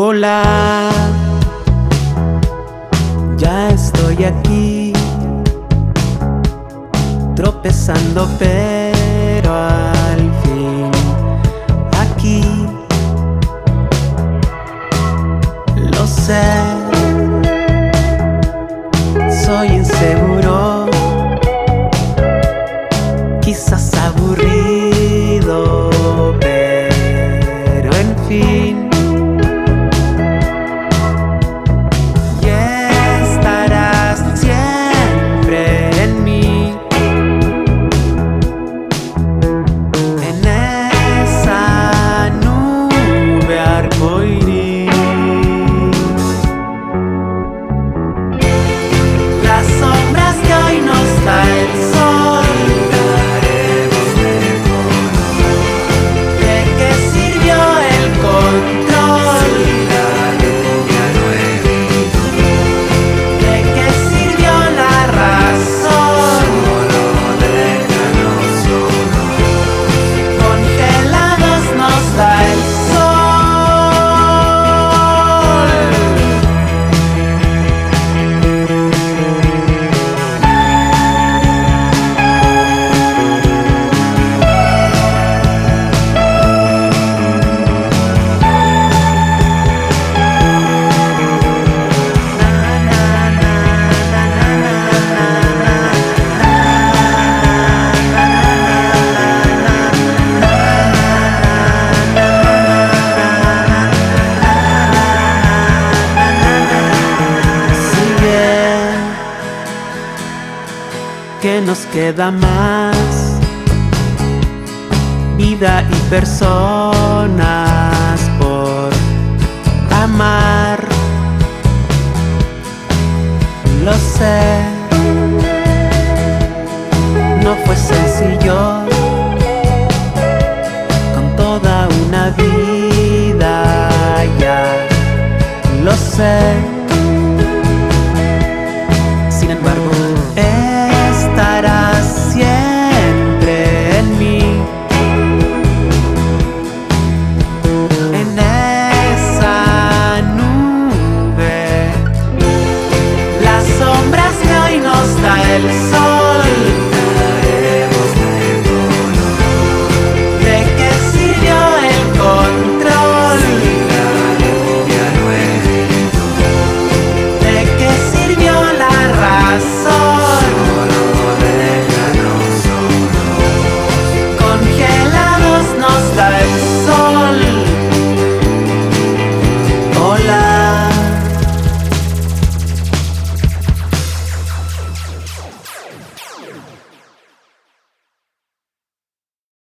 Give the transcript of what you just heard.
Hola, ya estoy aquí, tropezando pero al fin aquí. Lo sé, soy inseguro, quizás aburrido, pero en fin. que nos queda más vida y personas por amar. Lo sé, no fue sencillo con toda una vida.